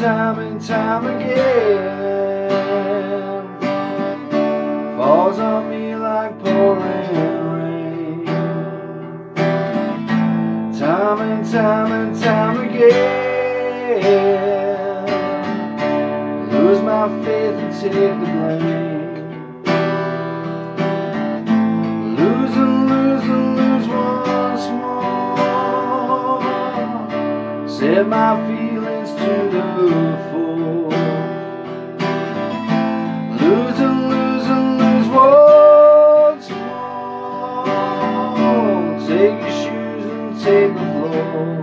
time and time again falls on me like pouring rain. Time and time and time again, lose my faith and take the blame. Lose and lose and lose once more. Set my feelings to the full. Lose and lose and lose once more. Take your shoes and take the floor.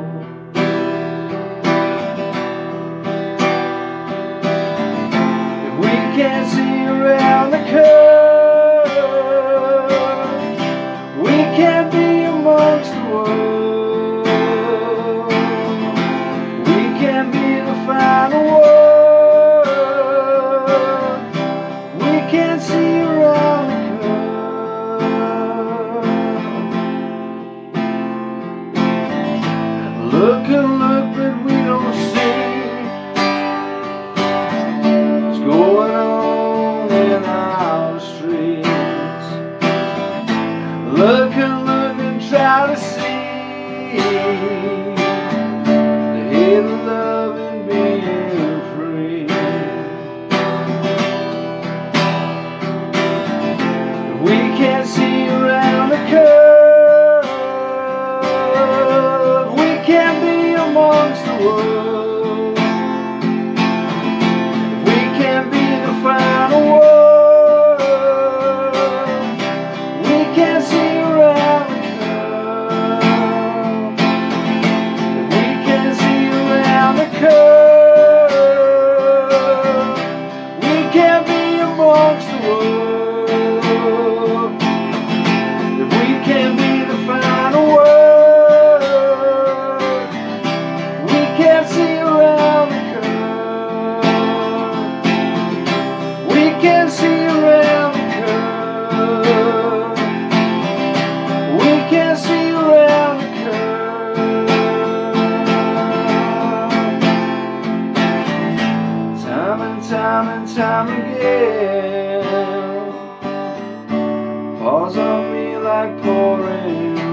If we can't see around the curve, we can't be amongst the world. Can be the final word. We can't see around the curve. Look and look, but we don't see what's going on in our streets. Look and look and try to see around time and time again. Falls on me like pouring